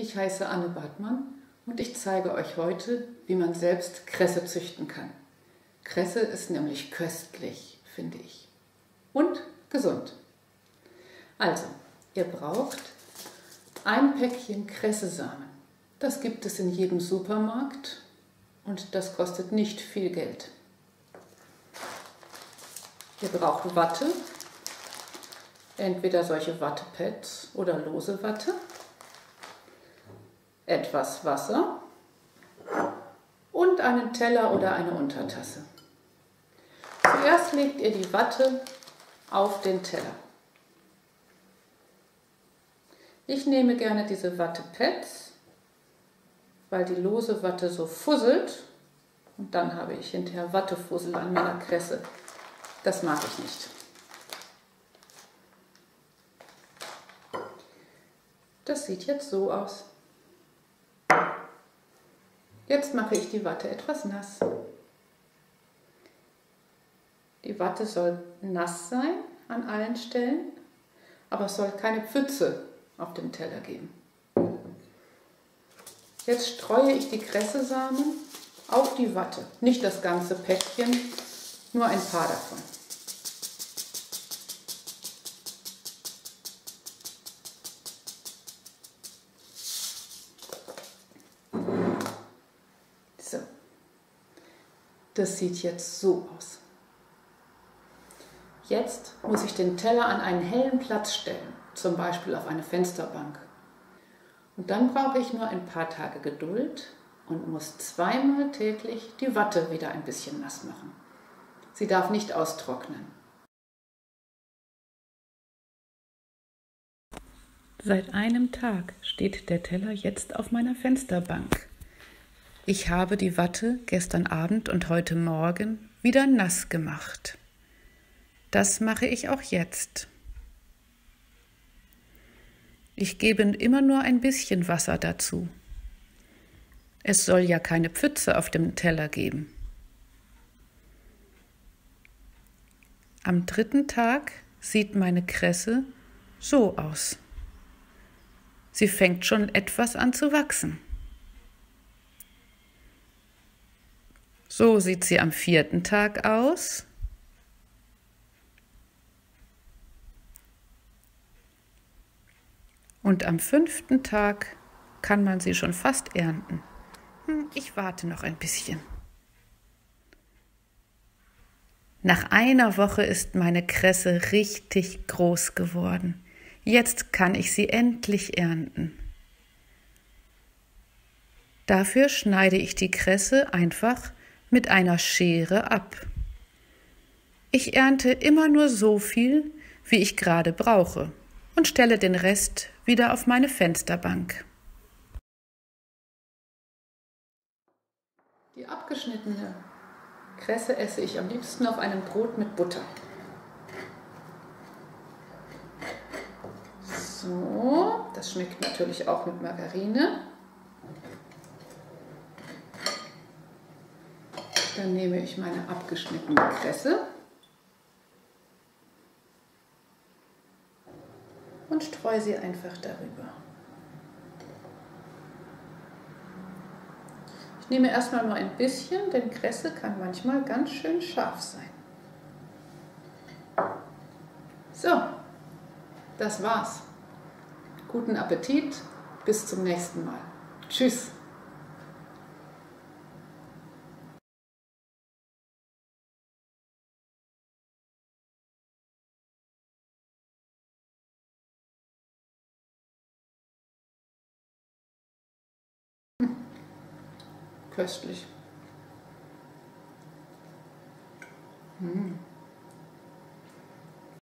ich heiße Anne Bartmann und ich zeige euch heute, wie man selbst Kresse züchten kann. Kresse ist nämlich köstlich, finde ich. Und gesund. Also, ihr braucht ein Päckchen Kressesamen. Das gibt es in jedem Supermarkt und das kostet nicht viel Geld. Ihr braucht Watte, entweder solche Wattepads oder lose Watte, etwas Wasser und einen Teller oder eine Untertasse. Zuerst legt ihr die Watte auf den Teller. Ich nehme gerne diese Wattepads, weil die lose Watte so fusselt und dann habe ich hinterher Wattefussel an meiner Kresse. Das mag ich nicht. Das sieht jetzt so aus. Jetzt mache ich die Watte etwas nass. Die Watte soll nass sein an allen Stellen, aber es soll keine Pfütze auf dem Teller geben. Jetzt streue ich die Kressesamen auf die Watte, nicht das ganze Päckchen, nur ein paar davon. Das sieht jetzt so aus. Jetzt muss ich den Teller an einen hellen Platz stellen, zum Beispiel auf eine Fensterbank. Und dann brauche ich nur ein paar Tage Geduld und muss zweimal täglich die Watte wieder ein bisschen nass machen. Sie darf nicht austrocknen. Seit einem Tag steht der Teller jetzt auf meiner Fensterbank. Ich habe die Watte gestern Abend und heute Morgen wieder nass gemacht. Das mache ich auch jetzt. Ich gebe immer nur ein bisschen Wasser dazu. Es soll ja keine Pfütze auf dem Teller geben. Am dritten Tag sieht meine Kresse so aus. Sie fängt schon etwas an zu wachsen. So sieht sie am vierten Tag aus. Und am fünften Tag kann man sie schon fast ernten. Hm, ich warte noch ein bisschen. Nach einer Woche ist meine Kresse richtig groß geworden. Jetzt kann ich sie endlich ernten. Dafür schneide ich die Kresse einfach mit einer Schere ab. Ich ernte immer nur so viel, wie ich gerade brauche und stelle den Rest wieder auf meine Fensterbank. Die abgeschnittene Kresse esse ich am liebsten auf einem Brot mit Butter. So, das schmeckt natürlich auch mit Margarine. Dann nehme ich meine abgeschnittene Kresse und streue sie einfach darüber. nehme erstmal nur ein bisschen, denn Kresse kann manchmal ganz schön scharf sein. So, das war's. Guten Appetit, bis zum nächsten Mal. Tschüss. Köstlich. Mm.